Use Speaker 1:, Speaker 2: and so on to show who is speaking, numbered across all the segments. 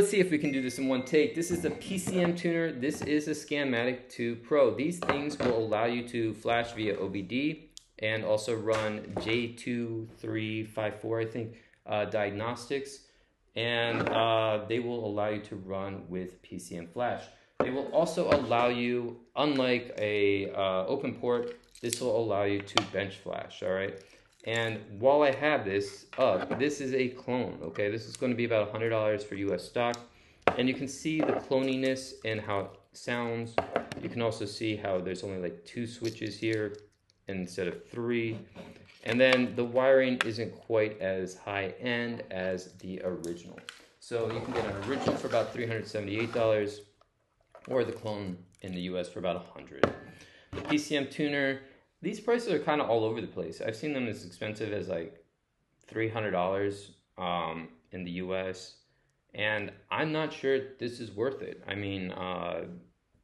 Speaker 1: Let's see if we can do this in one take. This is the PCM tuner. This is a Scanmatik 2 Pro. These things will allow you to flash via OBD and also run J2354, I think, uh, diagnostics. And uh, they will allow you to run with PCM Flash. They will also allow you, unlike a uh, open port, this will allow you to bench flash, all right? And while I have this up, this is a clone, okay? This is going to be about $100 for US stock. And you can see the cloniness and how it sounds. You can also see how there's only like two switches here instead of three. And then the wiring isn't quite as high end as the original. So you can get an original for about $378 or the clone in the US for about 100 The PCM tuner these prices are kind of all over the place. I've seen them as expensive as like three hundred dollars um, in the U.S. and I'm not sure this is worth it. I mean, uh,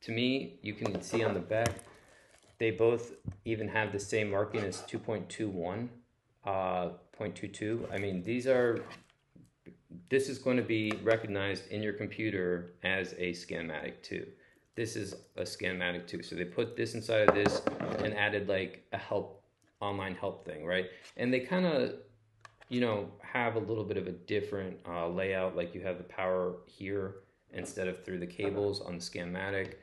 Speaker 1: to me, you can see on the back they both even have the same marking as 2.21, uh, 0.22. I mean, these are this is going to be recognized in your computer as a Scanmatik 2 this is a Scanmatik too. So they put this inside of this and added like a help online help thing, right? And they kind of, you know, have a little bit of a different uh, layout. Like you have the power here instead of through the cables on the Scanmatik.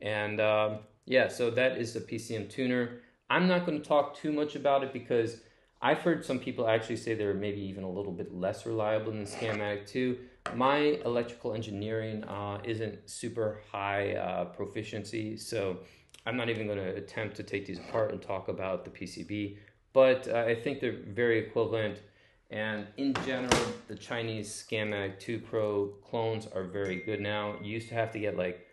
Speaker 1: And um, yeah, so that is the PCM tuner. I'm not going to talk too much about it because I've heard some people actually say they're maybe even a little bit less reliable than Scanmatik 2 my electrical engineering uh, isn't super high uh, proficiency, so I'm not even going to attempt to take these apart and talk about the PCB. But uh, I think they're very equivalent. And in general, the Chinese Scanmatik 2 Pro clones are very good now. You used to have to get like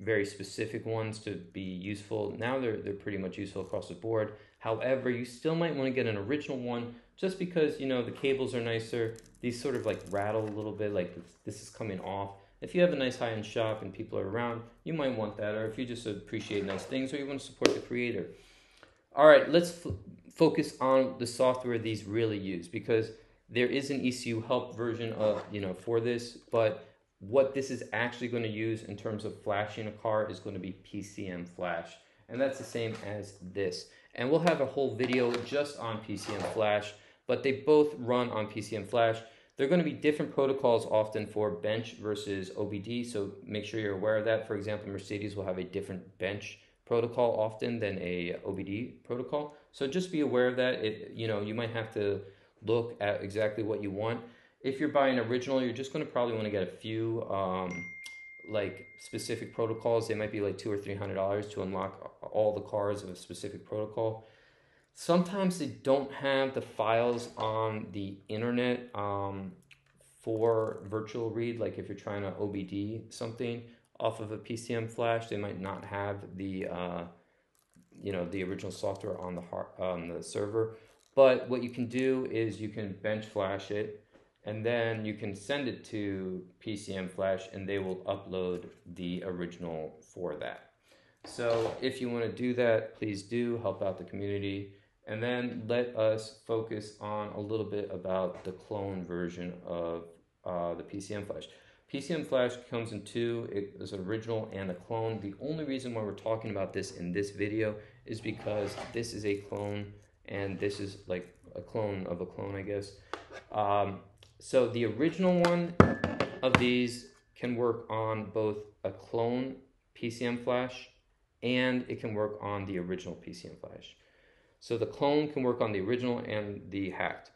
Speaker 1: very specific ones to be useful. Now they're, they're pretty much useful across the board. However, you still might want to get an original one just because, you know, the cables are nicer, these sort of like rattle a little bit, like this is coming off. If you have a nice high end shop and people are around, you might want that, or if you just appreciate nice things, or you want to support the creator. All right, let's focus on the software these really use because there is an ECU help version of you know for this, but what this is actually going to use in terms of flashing a car is going to be PCM Flash, and that's the same as this. And we'll have a whole video just on PCM Flash, but they both run on PCM Flash. They're going to be different protocols often for bench versus OBD, so make sure you're aware of that. For example, Mercedes will have a different bench protocol often than a OBD protocol. So just be aware of that. It you know, you might have to look at exactly what you want. If you're buying original, you're just going to probably want to get a few um, like specific protocols. They might be like two or three hundred dollars to unlock all the cars of a specific protocol. Sometimes they don't have the files on the internet um, for virtual read. Like if you're trying to OBD something off of a PCM flash, they might not have the uh, you know the original software on the hard, on the server. But what you can do is you can bench flash it, and then you can send it to PCM Flash, and they will upload the original for that. So if you want to do that, please do help out the community. And then let us focus on a little bit about the clone version of uh, the PCM Flash. PCM Flash comes in two, it is an original and a clone. The only reason why we're talking about this in this video is because this is a clone and this is like a clone of a clone, I guess. Um, so the original one of these can work on both a clone PCM Flash and it can work on the original PCM Flash. So the clone can work on the original and the hacked.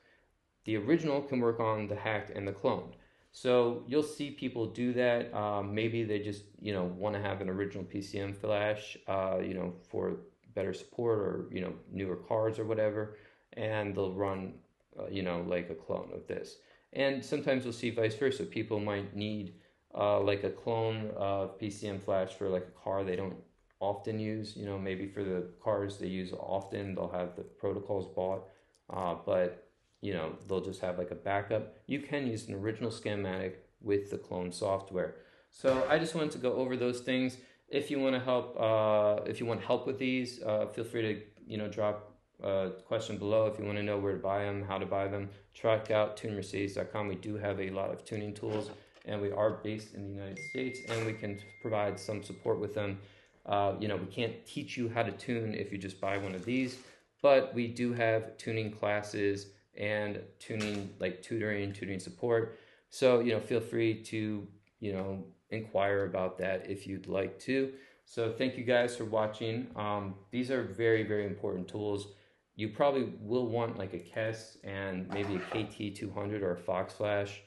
Speaker 1: The original can work on the hacked and the clone. So you'll see people do that. Um, maybe they just you know want to have an original PCM flash, uh, you know, for better support or you know newer cards or whatever, and they'll run uh, you know like a clone of this. And sometimes you'll see vice versa. People might need uh, like a clone of PCM flash for like a car they don't often use. You know, maybe for the cars they use often, they'll have the protocols bought, uh, but you know they'll just have like a backup. You can use an original schematic with the clone software. So I just wanted to go over those things. If you want to help, uh, if you want help with these, uh, feel free to you know drop a question below if you want to know where to buy them, how to buy them. Check out tunedmercedes.com. We do have a lot of tuning tools and we are based in the United States, and we can provide some support with them. Uh, you know, we can't teach you how to tune if you just buy one of these, but we do have tuning classes and tuning like tutoring, tutoring support. So you know, feel free to you know inquire about that if you'd like to. So thank you guys for watching. Um, these are very very important tools. You probably will want like a Kess and maybe a KT200 or a Fox Flash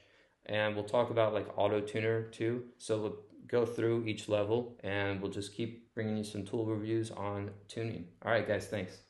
Speaker 1: and we'll talk about like auto tuner too. So we'll go through each level and we'll just keep bringing you some tool reviews on tuning. All right, guys, thanks.